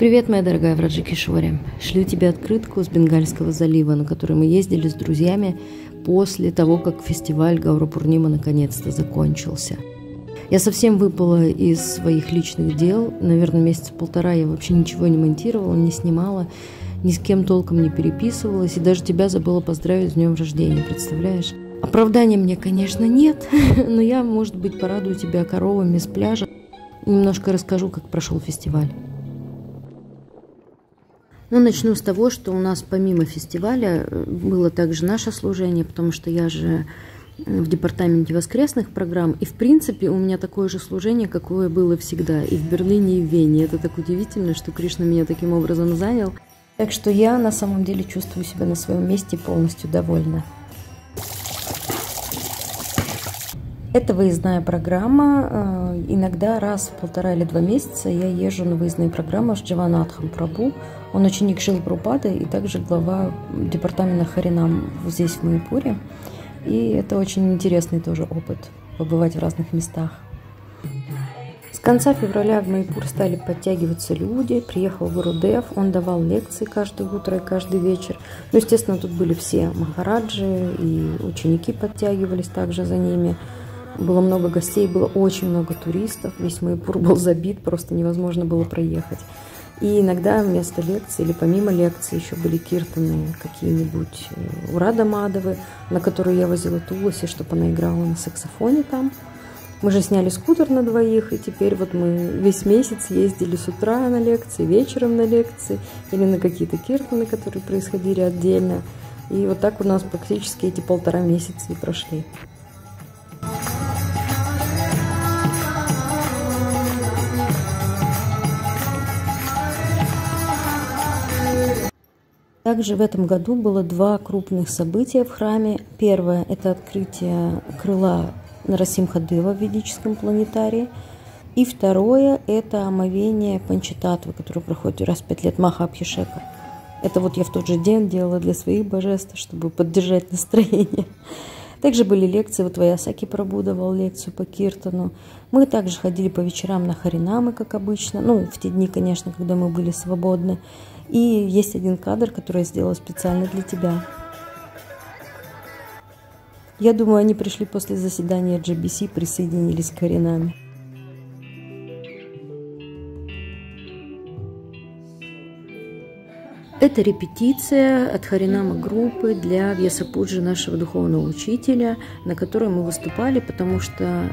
Привет, моя дорогая Враджи Кишори. Шлю тебе открытку с Бенгальского залива, на который мы ездили с друзьями после того, как фестиваль Гаурапурнима наконец-то закончился. Я совсем выпала из своих личных дел. Наверное, месяца полтора я вообще ничего не монтировала, не снимала, ни с кем толком не переписывалась, и даже тебя забыла поздравить с днем рождения, представляешь? Оправдания мне, конечно, нет, но я, может быть, порадую тебя коровами с пляжа. Немножко расскажу, как прошел фестиваль. Ну, начну с того, что у нас помимо фестиваля э, было также наше служение, потому что я же в департаменте воскресных программ. И, в принципе, у меня такое же служение, какое было всегда и в Берлине, и в Вене. Это так удивительно, что Кришна меня таким образом занял. Так что я на самом деле чувствую себя на своем месте полностью довольна. Это выездная программа. Э, иногда раз в полтора или два месяца я езжу на выездные программы с Джаванатхом Прабу. Он ученик Шил Прупады и также глава департамента Харинам здесь, в Майпуре. И это очень интересный тоже опыт – побывать в разных местах. С конца февраля в Майпур стали подтягиваться люди. Приехал Гурудев, он давал лекции каждое утро и каждый вечер. Ну, естественно, тут были все махараджи, и ученики подтягивались также за ними – было много гостей, было очень много туристов. Весь Майпур был забит, просто невозможно было проехать. И иногда вместо лекции или помимо лекции еще были киртаны какие-нибудь э, Урада Мадовы, на которую я возила Туласи, чтобы она играла на саксофоне там. Мы же сняли скутер на двоих, и теперь вот мы весь месяц ездили с утра на лекции, вечером на лекции, или на какие-то киртаны, которые происходили отдельно. И вот так у нас практически эти полтора месяца и прошли. Также в этом году было два крупных события в храме. Первое – это открытие крыла Нарасимхадева в ведическом планетарии. И второе – это омовение Панчататвы, которое проходит раз в пять лет Маха Абхишека. Это вот я в тот же день делала для своих божеств, чтобы поддержать настроение. Также были лекции, вот Ваясаки Прабу давал лекцию по Киртану. Мы также ходили по вечерам на Харинамы, как обычно. Ну, в те дни, конечно, когда мы были свободны. И есть один кадр, который я сделала специально для тебя. Я думаю, они пришли после заседания GBC, присоединились к Харинаме. Это репетиция от Харинама группы для Вьясапуджи нашего духовного учителя, на которой мы выступали, потому что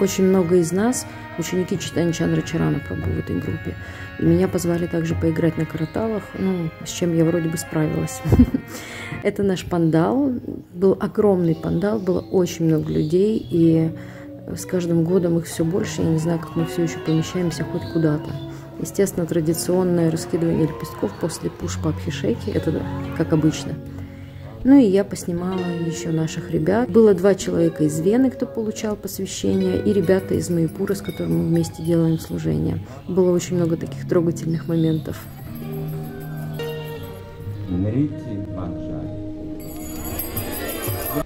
очень много из нас ученики читания Чандра Чарана Прабу в этой группе. И меня позвали также поиграть на караталах, ну, с чем я вроде бы справилась. Это наш пандал. Был огромный пандал, было очень много людей, и с каждым годом их все больше. Я не знаю, как мы все еще помещаемся хоть куда-то. Естественно, традиционное раскидывание лепестков после пушпа абхишеки, это как обычно. Ну и я поснимала еще наших ребят. Было два человека из Вены, кто получал посвящение, и ребята из Майпура, с которыми мы вместе делаем служение. Было очень много таких трогательных моментов.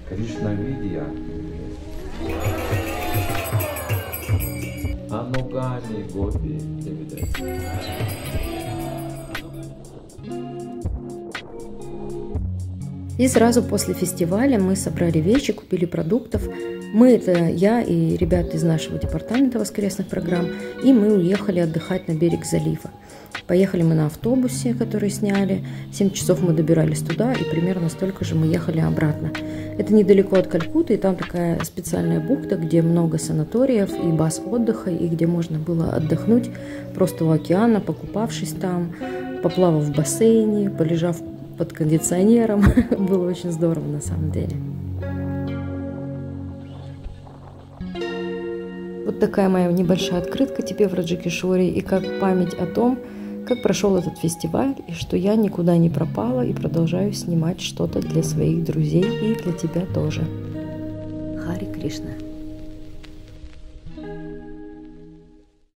Кришна Видья Анугани Гопи И сразу после фестиваля мы собрали вещи, купили продуктов. Мы, это я и ребята из нашего департамента воскресных программ, и мы уехали отдыхать на берег залива. Поехали мы на автобусе, который сняли. Семь часов мы добирались туда, и примерно столько же мы ехали обратно. Это недалеко от Калькуты, и там такая специальная бухта, где много санаториев и баз отдыха, и где можно было отдохнуть просто у океана, покупавшись там, поплавав в бассейне, полежав под кондиционером. Было очень здорово на самом деле. Вот такая моя небольшая открытка тебе в Раджикишоре и как память о том, как прошел этот фестиваль, и что я никуда не пропала и продолжаю снимать что-то для своих друзей и для тебя тоже. Хари Кришна.